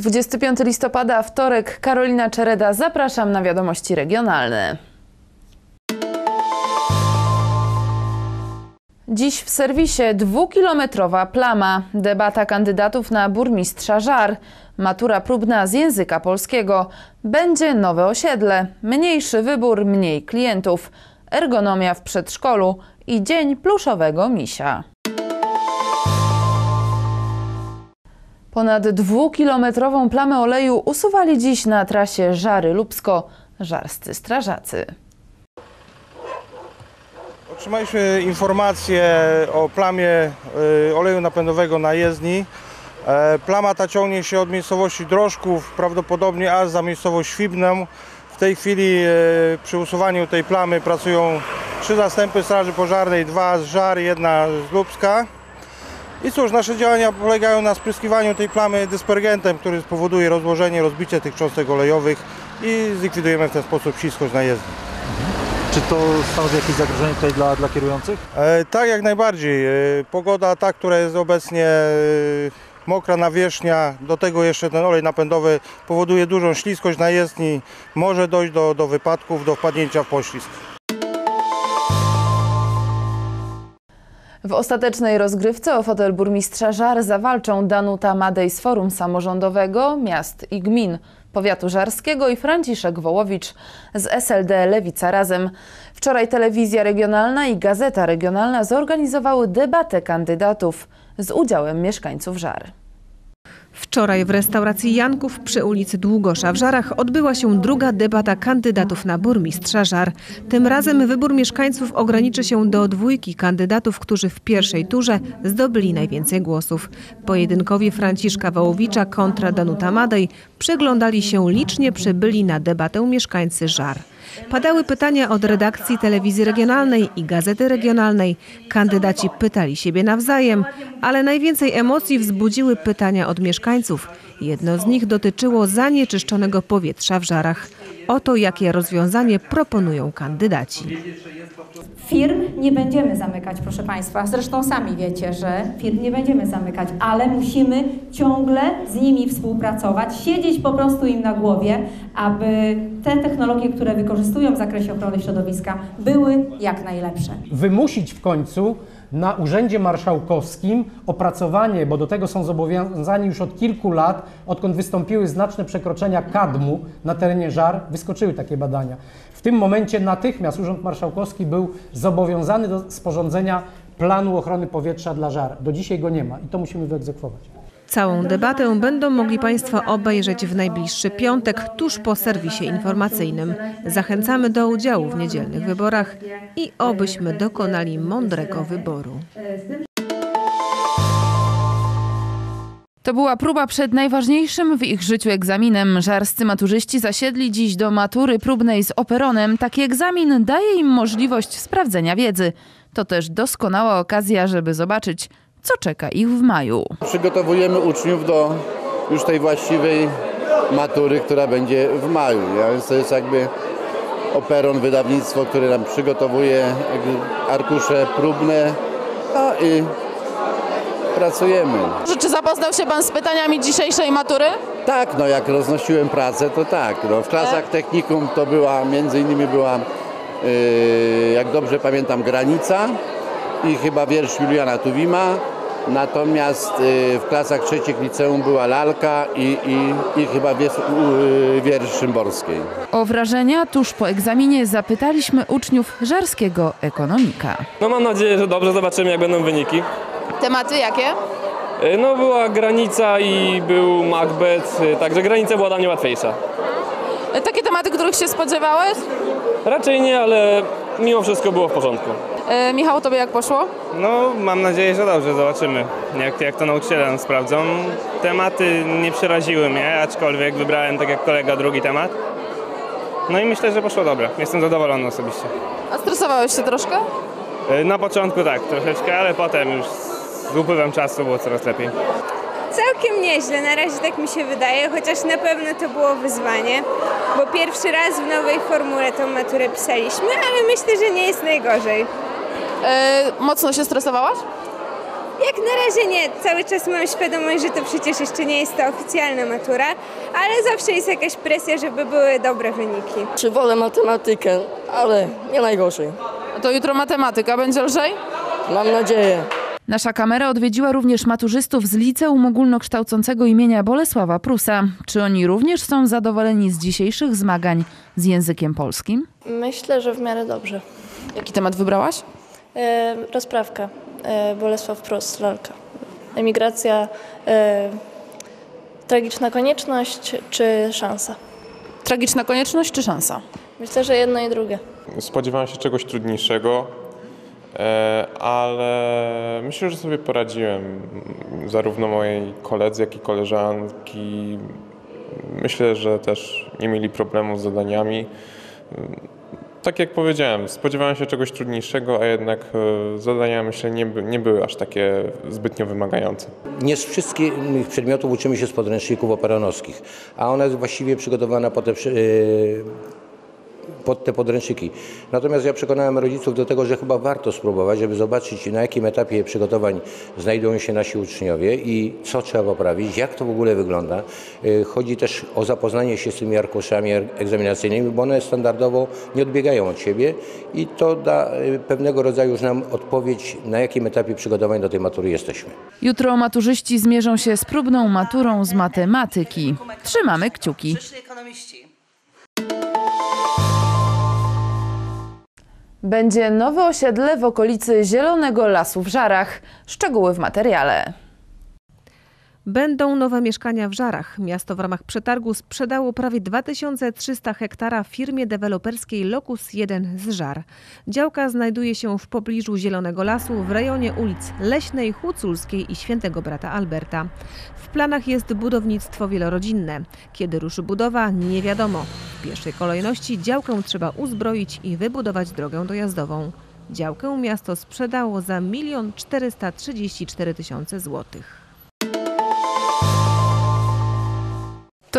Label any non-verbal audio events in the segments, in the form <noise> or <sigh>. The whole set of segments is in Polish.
25 listopada, wtorek, Karolina Czereda. Zapraszam na wiadomości regionalne. Dziś w serwisie dwukilometrowa plama. Debata kandydatów na burmistrza Żar. Matura próbna z języka polskiego. Będzie nowe osiedle. Mniejszy wybór, mniej klientów. Ergonomia w przedszkolu i dzień pluszowego misia. Ponad dwukilometrową plamę oleju usuwali dziś na trasie Żary-Lubsko żarscy strażacy. Otrzymaliśmy informację o plamie y, oleju napędowego na jezdni. E, Plama ta ciągnie się od miejscowości Drożków, prawdopodobnie aż za miejscowość Świbnę. W tej chwili e, przy usuwaniu tej plamy pracują trzy zastępy Straży Pożarnej, dwa z Żar, jedna z Lubska. I cóż, nasze działania polegają na spryskiwaniu tej plamy dyspergentem, który spowoduje rozłożenie, rozbicie tych cząstek olejowych i zlikwidujemy w ten sposób śliskość na jezdni. Czy to stanowi jakieś zagrożenie tutaj dla, dla kierujących? E, tak, jak najbardziej. E, pogoda ta, która jest obecnie e, mokra nawierzchnia, do tego jeszcze ten olej napędowy powoduje dużą śliskość na jezdni. Może dojść do, do wypadków, do wpadnięcia w poślizg. W ostatecznej rozgrywce o fotel burmistrza Żar zawalczą Danuta Madej z Forum Samorządowego Miast i Gmin Powiatu Żarskiego i Franciszek Wołowicz z SLD Lewica Razem. Wczoraj telewizja regionalna i gazeta regionalna zorganizowały debatę kandydatów z udziałem mieszkańców Żar. Wczoraj w restauracji Janków przy ulicy Długosza w Żarach odbyła się druga debata kandydatów na burmistrza Żar. Tym razem wybór mieszkańców ograniczy się do dwójki kandydatów, którzy w pierwszej turze zdobyli najwięcej głosów. Pojedynkowi Franciszka Wołowicza kontra Danuta Madej przyglądali się licznie przybyli na debatę mieszkańcy Żar. Padały pytania od redakcji telewizji regionalnej i gazety regionalnej. Kandydaci pytali siebie nawzajem, ale najwięcej emocji wzbudziły pytania od mieszkańców. Jedno z nich dotyczyło zanieczyszczonego powietrza w żarach. Oto jakie rozwiązanie proponują kandydaci. Firm nie będziemy zamykać, proszę Państwa. Zresztą sami wiecie, że firm nie będziemy zamykać, ale musimy ciągle z nimi współpracować, siedzieć po prostu im na głowie, aby te technologie, które wykorzystują w zakresie ochrony środowiska, były jak najlepsze. wymusić w końcu na Urzędzie Marszałkowskim opracowanie, bo do tego są zobowiązani już od kilku lat, odkąd wystąpiły znaczne przekroczenia kadmu na terenie żar, wyskoczyły takie badania. W tym momencie natychmiast Urząd Marszałkowski był zobowiązany do sporządzenia planu ochrony powietrza dla żar. Do dzisiaj go nie ma i to musimy wyegzekwować. Całą debatę będą mogli Państwo obejrzeć w najbliższy piątek tuż po serwisie informacyjnym. Zachęcamy do udziału w niedzielnych wyborach i obyśmy dokonali mądrego wyboru. To była próba przed najważniejszym w ich życiu egzaminem. Żarscy maturzyści zasiedli dziś do matury próbnej z operonem. Taki egzamin daje im możliwość sprawdzenia wiedzy. To też doskonała okazja, żeby zobaczyć, co czeka ich w maju. Przygotowujemy uczniów do już tej właściwej matury, która będzie w maju. Ja, Więc to jest jakby Operon, wydawnictwo, które nam przygotowuje arkusze próbne. No i pracujemy. Czy zapoznał się pan z pytaniami dzisiejszej matury? Tak, no jak roznosiłem pracę, to tak. No, w klasach technikum to była, między innymi była, yy, jak dobrze pamiętam, granica i chyba wiersz Juliana Tuwima. Natomiast yy, w klasach trzecich liceum była lalka i, i, i chyba wiersz, yy, wiersz Szymborskiej. O wrażenia tuż po egzaminie zapytaliśmy uczniów żarskiego ekonomika. No mam nadzieję, że dobrze zobaczymy jak będą wyniki. Tematy jakie? Y, No była granica i był Macbeth, y, także granica była dla mnie łatwiejsza. Takie tematy, których się spodziewałeś? Raczej nie, ale mimo wszystko było w porządku. E, Michał, tobie jak poszło? No, mam nadzieję, że dobrze, zobaczymy, jak, jak to nauczyciele nam sprawdzą. Tematy nie przeraziły mnie, aczkolwiek wybrałem, tak jak kolega, drugi temat. No i myślę, że poszło dobrze. Jestem zadowolony osobiście. A stresowałeś się troszkę? Y, Na początku tak, troszeczkę, ale potem już z upływem czasu było coraz lepiej. Całkiem nieźle, na razie tak mi się wydaje, chociaż na pewno to było wyzwanie, bo pierwszy raz w nowej formule tą maturę pisaliśmy, ale myślę, że nie jest najgorzej. E, mocno się stresowałaś? Jak na razie nie, cały czas mam świadomość, że to przecież jeszcze nie jest ta oficjalna matura, ale zawsze jest jakaś presja, żeby były dobre wyniki. Czy wolę matematykę, ale nie najgorzej. To jutro matematyka, będzie lżej? Mam nadzieję. Nasza kamera odwiedziła również maturzystów z Liceum Ogólnokształcącego imienia Bolesława Prusa. Czy oni również są zadowoleni z dzisiejszych zmagań z językiem polskim? Myślę, że w miarę dobrze. Jaki temat wybrałaś? E, rozprawka. E, Bolesław Prus, lalka. Emigracja, e, tragiczna konieczność czy szansa? Tragiczna konieczność czy szansa? Myślę, że jedno i drugie. Spodziewałem się czegoś trudniejszego, e, ale myślę, że sobie poradziłem. Zarówno mojej koledzy, jak i koleżanki. Myślę, że też nie mieli problemu z zadaniami. Tak jak powiedziałem, spodziewałem się czegoś trudniejszego, a jednak e, zadania myślę nie, by, nie były aż takie zbytnio wymagające. Nie z wszystkich przedmiotów uczymy się z podręczników operonowskich, a ona jest właściwie przygotowana przy- yy, pod te podręczniki. Natomiast ja przekonałem rodziców do tego, że chyba warto spróbować, żeby zobaczyć na jakim etapie przygotowań znajdują się nasi uczniowie i co trzeba poprawić, jak to w ogóle wygląda. Yy, Chodzi też o zapoznanie się z tymi arkuszami egzaminacyjnymi, bo one standardowo nie odbiegają od siebie i to da yy, pewnego rodzaju już nam odpowiedź, na jakim etapie przygotowań do tej matury jesteśmy. Jutro maturzyści zmierzą się z próbną maturą z matematyki. Trzymamy kciuki. Będzie nowe osiedle w okolicy Zielonego Lasu w Żarach. Szczegóły w materiale. Będą nowe mieszkania w Żarach. Miasto w ramach przetargu sprzedało prawie 2300 hektara firmie deweloperskiej Locus 1 z Żar. Działka znajduje się w pobliżu Zielonego Lasu w rejonie ulic Leśnej, Huculskiej i Świętego Brata Alberta. W planach jest budownictwo wielorodzinne. Kiedy ruszy budowa, nie wiadomo. W pierwszej kolejności działkę trzeba uzbroić i wybudować drogę dojazdową. Działkę miasto sprzedało za 1 434 tysiące złotych.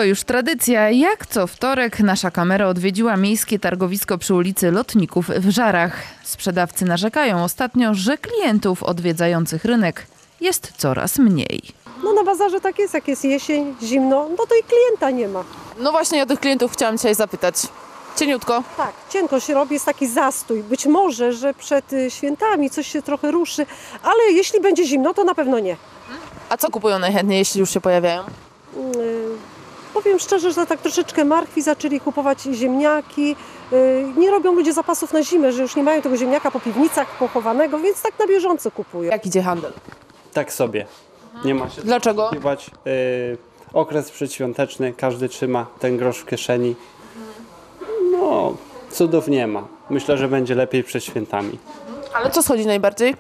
To już tradycja. Jak co wtorek nasza kamera odwiedziła miejskie targowisko przy ulicy Lotników w Żarach. Sprzedawcy narzekają ostatnio, że klientów odwiedzających rynek jest coraz mniej. No na bazarze tak jest, jak jest jesień, zimno, no to i klienta nie ma. No właśnie o tych klientów chciałam dzisiaj zapytać. Cieniutko. Tak, cienko się robi, jest taki zastój. Być może, że przed y, świętami coś się trochę ruszy, ale jeśli będzie zimno, to na pewno nie. A co kupują najchętniej, jeśli już się pojawiają? Yy, powiem szczerze, że tak troszeczkę marchwi zaczęli kupować ziemniaki. Yy, nie robią ludzie zapasów na zimę, że już nie mają tego ziemniaka po piwnicach pochowanego, więc tak na bieżąco kupują. Jak idzie handel? Tak sobie. Nie ma się Dlaczego? oczekiwać. Y, okres przedświąteczny, każdy trzyma ten grosz w kieszeni. No, cudów nie ma. Myślę, że będzie lepiej przed świętami. Ale co schodzi najbardziej?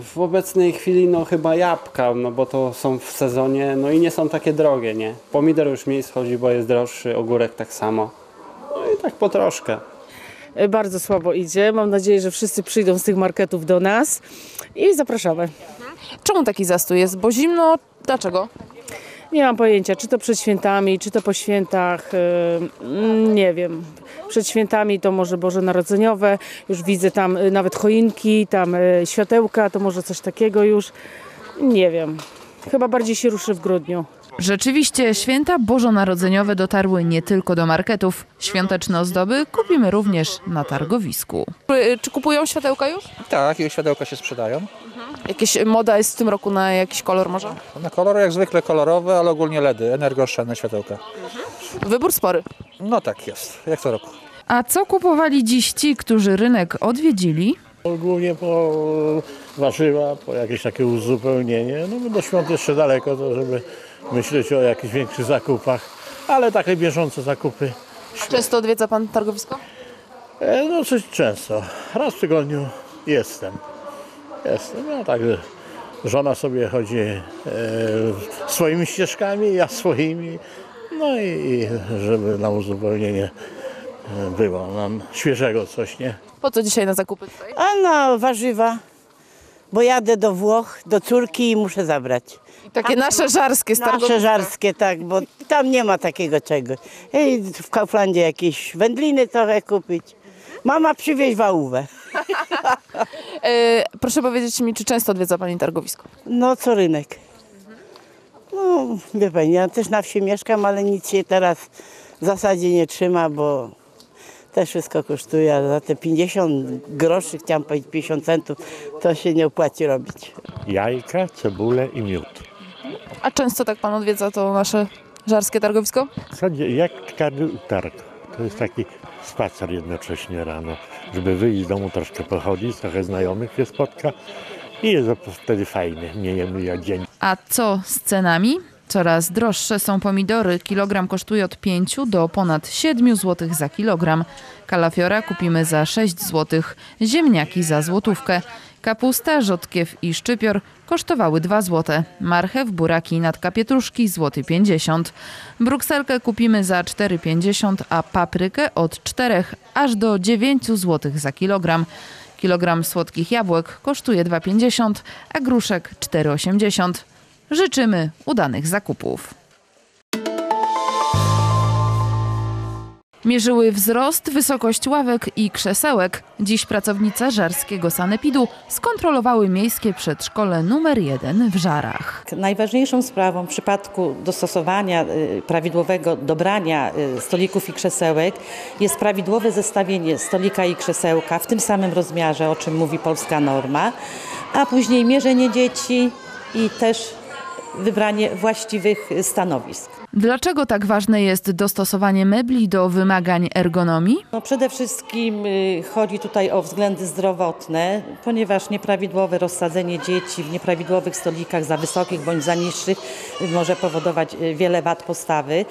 W obecnej chwili no chyba jabłka, no bo to są w sezonie, no i nie są takie drogie, nie? Pomidor już mniej schodzi, bo jest droższy, ogórek tak samo. No i tak po troszkę. Bardzo słabo idzie. Mam nadzieję, że wszyscy przyjdą z tych marketów do nas i zapraszamy. Czemu taki zastój jest? Bo zimno. Dlaczego? Nie mam pojęcia, czy to przed świętami, czy to po świętach, yy, nie wiem. Przed świętami to może Boże Narodzeniowe, już widzę tam y, nawet choinki, tam y, światełka, to może coś takiego już. Nie wiem. Chyba bardziej się ruszy w grudniu. Rzeczywiście, święta bożonarodzeniowe dotarły nie tylko do marketów. Świąteczne ozdoby kupimy również na targowisku. Czy kupują światełka już? Tak, już światełka się sprzedają. Jakieś moda jest w tym roku na jakiś kolor może? Na kolory jak zwykle kolorowe, ale ogólnie LEDy, energooszczędne światełka. Wybór spory. No tak jest, jak co roku. A co kupowali dziś ci, którzy rynek odwiedzili? Ogólnie po warzywa, po jakieś takie uzupełnienie. No bo do świąt jeszcze daleko, to żeby myśleć o jakichś większych zakupach, ale takie bieżące zakupy. Często odwiedza pan targowisko? E, No coś często. Raz w tygodniu jestem. Jestem, no także żona sobie chodzi e, swoimi ścieżkami, ja swoimi. No i, i żeby na uzupełnienie e, było nam świeżego coś, nie? Po co dzisiaj na zakupy tutaj? A no, warzywa, bo jadę do Włoch, do córki i muszę zabrać. Takie nasze żarskie Nasze żarskie, tak, bo tam nie ma takiego czegoś. Ej, w Kauflandzie jakieś wędliny trochę kupić. Mama przywieź wałówę. <laughs> E, proszę powiedzieć mi, czy często odwiedza Pani targowisko? No co rynek. No wie pani, ja też na wsi mieszkam, ale nic się teraz w zasadzie nie trzyma, bo też wszystko kosztuje, a za te 50 groszy, chciałam powiedzieć 50 centów, to się nie opłaci robić. Jajka, cebulę i miód. A często tak Pan odwiedza to nasze żarskie targowisko? W zasadzie jak każdy targ. To jest taki spacer jednocześnie rano, żeby wyjść z domu, troszkę pochodzić, trochę znajomych się spotka i jest wtedy fajnie, nie mija dzień. A co z cenami? Coraz droższe są pomidory. Kilogram kosztuje od 5 do ponad 7 zł za kilogram. Kalafiora kupimy za 6 zł, ziemniaki za złotówkę. Kapusta, rzodkiew i szczypior kosztowały 2 zł. Marchew, buraki i natka pietruszki złoty 50. Brukselkę kupimy za 4,50, a paprykę od 4 aż do 9 zł za kilogram. Kilogram słodkich jabłek kosztuje 2,50, a gruszek 4,80. Życzymy udanych zakupów. Mierzyły wzrost, wysokość ławek i krzesełek. Dziś pracownice żarskiego sanepidu skontrolowały miejskie przedszkole numer 1 w Żarach. Najważniejszą sprawą w przypadku dostosowania y, prawidłowego dobrania y, stolików i krzesełek jest prawidłowe zestawienie stolika i krzesełka w tym samym rozmiarze, o czym mówi polska norma, a później mierzenie dzieci i też wybranie właściwych stanowisk. Dlaczego tak ważne jest dostosowanie mebli do wymagań ergonomii? No przede wszystkim y, chodzi tutaj o względy zdrowotne, ponieważ nieprawidłowe rozsadzenie dzieci w nieprawidłowych stolikach za wysokich bądź za niższych y, może powodować y, wiele wad postawy.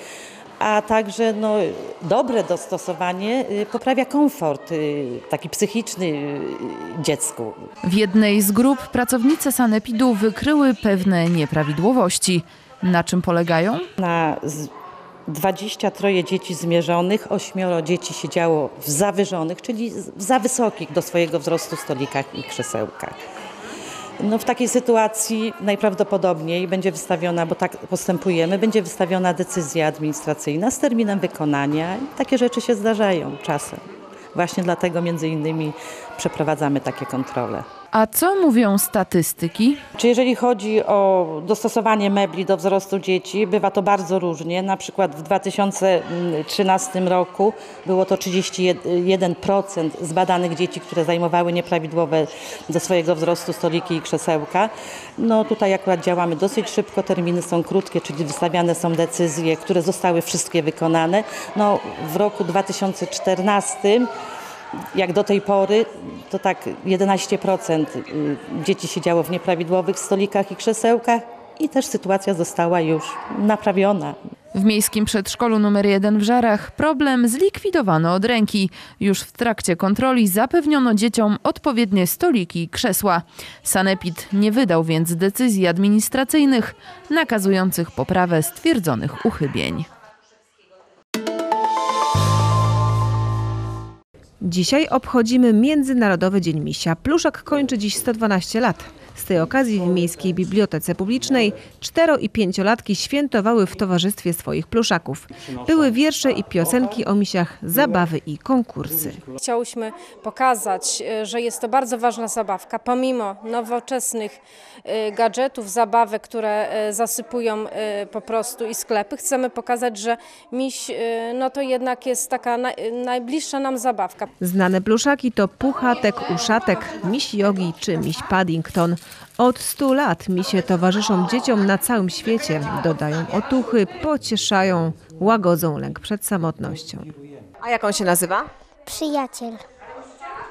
A także no, dobre dostosowanie y, poprawia komfort y, taki psychiczny y, dziecku. W jednej z grup pracownice sanepidu wykryły pewne nieprawidłowości. Na czym polegają? Na z- 23 dzieci zmierzonych, 8 dzieci siedziało w zawyżonych, czyli w za wysokich do swojego wzrostu stolikach i krzesełkach. No w takiej sytuacji najprawdopodobniej będzie wystawiona, bo tak postępujemy, będzie wystawiona decyzja administracyjna z terminem wykonania i takie rzeczy się zdarzają czasem. Właśnie dlatego między innymi przeprowadzamy takie kontrole. A co mówią statystyki? Czy jeżeli chodzi o dostosowanie mebli do wzrostu dzieci, bywa to bardzo różnie. Na przykład w 2013 roku było to 31% zbadanych dzieci, które zajmowały nieprawidłowe do swojego wzrostu stoliki i krzesełka. No tutaj akurat działamy dosyć szybko, terminy są krótkie, czyli wystawiane są decyzje, które zostały wszystkie wykonane. No w roku 2014 jak do tej pory, to tak 11% y, dzieci siedziało w nieprawidłowych stolikach i krzesełkach i też sytuacja została już naprawiona. W miejskim przedszkolu numer 1 w Żarach problem zlikwidowano od ręki. Już w trakcie kontroli zapewniono dzieciom odpowiednie stoliki i krzesła. Sanepid nie wydał więc decyzji administracyjnych nakazujących poprawę stwierdzonych uchybień. Dzisiaj obchodzimy Międzynarodowy Dzień Misia. Pluszak kończy dziś 112 lat. Z tej okazji w Miejskiej Bibliotece Publicznej cztero i pięciolatki świętowały w towarzystwie swoich pluszaków. Były wiersze i piosenki o misiach, zabawy i konkursy. Chciałyśmy pokazać, e, że jest to bardzo ważna zabawka, pomimo nowoczesnych e, gadżetów, zabawek, które e, zasypują po prostu i sklepy. Chcemy pokazać, że miś no to jednak jest taka naj, najbliższa nam zabawka. Znane pluszaki to Puchatek, Uszatek, Miś Jogi czy Miś Paddington. Od 100 lat misie towarzyszą dzieciom na całym świecie. Dodają otuchy, pocieszają, łagodzą lęk przed samotnością. A jak on się nazywa? Przyjaciel.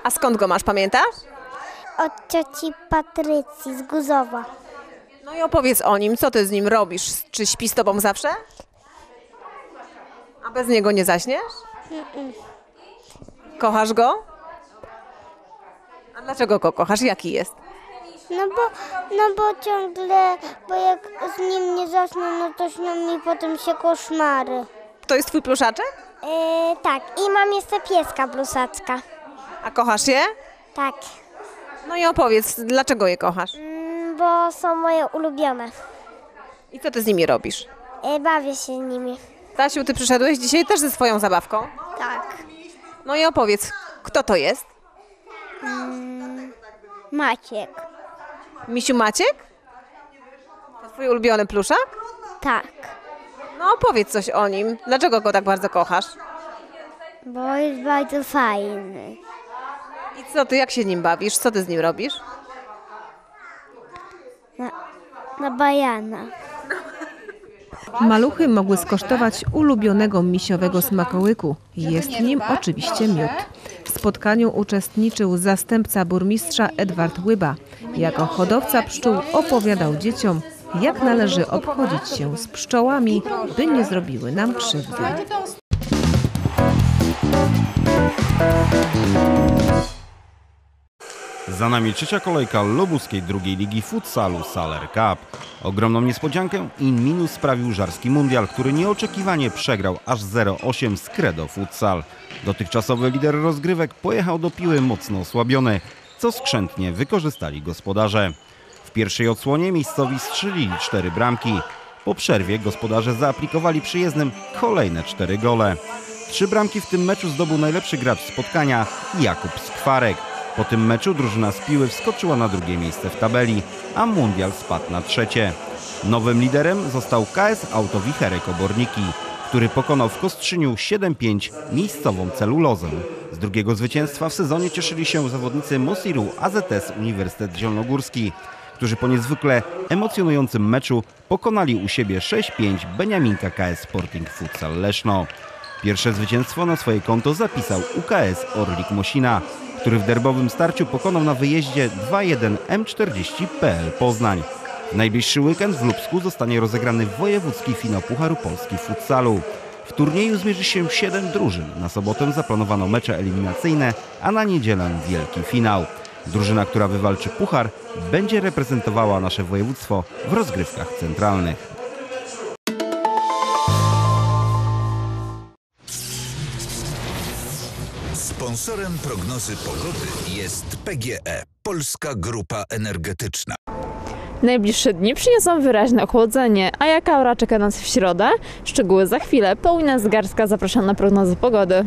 A skąd go masz, pamiętasz? Od cioci Patrycji z Guzowa. No i opowiedz o nim, co ty z nim robisz? Czy śpi z tobą zawsze? A bez niego nie zaśniesz? Mm-mm. Kochasz go? A dlaczego go kochasz? Jaki jest? No bo, no bo ciągle, bo jak z nim nie zasnę, no to śnią mi potem się koszmary. To jest twój pluszaczek? E, tak, i mam jeszcze pieska blusacka. A kochasz je? Tak, No i opowiedz, dlaczego je kochasz? mm, bo są moje ulubione. I co ty z nimi robisz? E, bawię się nimi. Stasiu, ty przyszedłeś dzisiaj też ze swoją zabawką? Tak. No i opowiedz, Kto to jest? Mm, Maciek. Misiu Maciek? To twój ulubiony pluszak? Tak, No opowiedz coś o nim. Dlaczego go tak bardzo kochasz? bo jest bardzo fajny. I co ty, jak się nim bawisz? Co ty z nim robisz? Na, na bajana. Maluchy mogły skosztować ulubionego misiowego smakołyku. Jest nim oczywiście miód. Spotkaniu uczestniczył zastępca burmistrza Edward Łyba. Jako hodowca pszczół opowiadał dzieciom, jak należy obchodzić się z pszczołami, by nie zrobiły nam krzywdy. Za nami trzecia kolejka lubuskiej drugiej ligi futsalu Saler Cup. Ogromną niespodziankę in minus sprawił Żarski Mundial, który nieoczekiwanie przegrał aż 0-8 z Credo Futsal. Dotychczasowy lider rozgrywek pojechał do piły mocno osłabiony, co skrzętnie wykorzystali gospodarze. W pierwszej odsłonie miejscowi strzelili cztery bramki. Po przerwie gospodarze zaaplikowali przyjezdnym kolejne cztery gole. Trzy bramki w tym meczu zdobył najlepszy gracz spotkania Jakub Skwarek. Po tym meczu drużyna z Piły wskoczyła na drugie miejsce w tabeli, a Mundial spadł na trzecie. Nowym liderem został KS Autowicherek Oborniki, który pokonał w Kostrzyniu 7-5 miejscową celulozę. Z drugiego zwycięstwa w sezonie cieszyli się zawodnicy Mosiru AZS Uniwersytet Zielonogórski, którzy po niezwykle emocjonującym meczu pokonali u siebie 6-5 Beniaminka KS Sporting Futsal Leszno. Pierwsze zwycięstwo na swoje konto zapisał UKS Orlik Mosina, który w derbowym starciu pokonał na wyjeździe 2-1 M40 PL Poznań. W najbliższy weekend w Lubsku zostanie rozegrany wojewódzki finał Pucharu Polski w futsalu. W turnieju zmierzy się 7 drużyn. Na sobotę zaplanowano mecze eliminacyjne, a na niedzielę wielki finał. Drużyna, która wywalczy puchar, będzie reprezentowała nasze województwo w rozgrywkach centralnych. Sponsorem prognozy pogody jest PGE, Polska Grupa Energetyczna. Najbliższe dni przyniosą wyraźne ochłodzenie, a jaka aura czeka nas w środę? Szczegóły za chwilę. Paulina Zgarska zapraszam na prognozę pogody.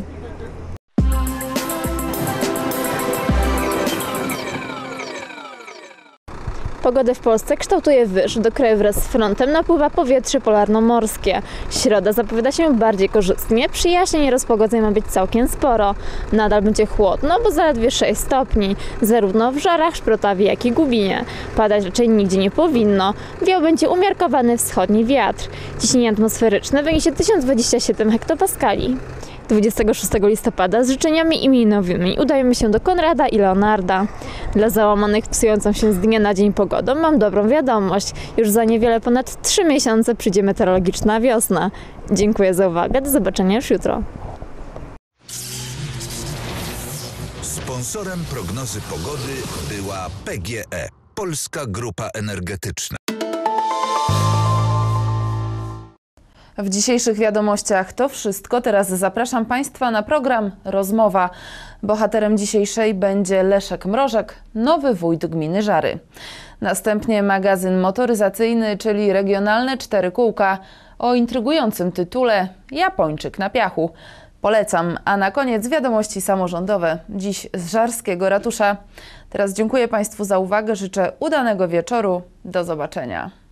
Pogodę w Polsce kształtuje wyż. Do kraju wraz z frontem napływa powietrze polarno-morskie. Środa zapowiada się bardziej korzystnie. Przyjaźnień i rozpogodzeń ma być całkiem sporo. Nadal będzie chłodno, bo zaledwie 6 stopni. Zarówno w Żarach, Szprotawie, jak i Gubinie. Padać raczej nigdzie nie powinno. Wiał będzie umiarkowany wschodni wiatr. Ciśnienie atmosferyczne wyniesie 1027 hektopaskali. 26 listopada z życzeniami imieninowymi udajemy się do Konrada i Leonarda. Dla załamanych psującą się z dnia na dzień pogodą mam dobrą wiadomość. Już za niewiele ponad 3 miesiące przyjdzie meteorologiczna wiosna. Dziękuję za uwagę, do zobaczenia już jutro. Sponsorem prognozy pogody była PGE, Polska Grupa Energetyczna. W dzisiejszych wiadomościach to wszystko. Teraz zapraszam Państwa na program Rozmowa. Bohaterem dzisiejszej będzie Leszek Mrożek, nowy wójt gminy Żary. Następnie magazyn motoryzacyjny, czyli regionalne cztery kółka o intrygującym tytule Japończyk na piachu. Polecam, a na koniec wiadomości samorządowe, dziś z Żarskiego Ratusza. Teraz dziękuję Państwu za uwagę, życzę udanego wieczoru, do zobaczenia.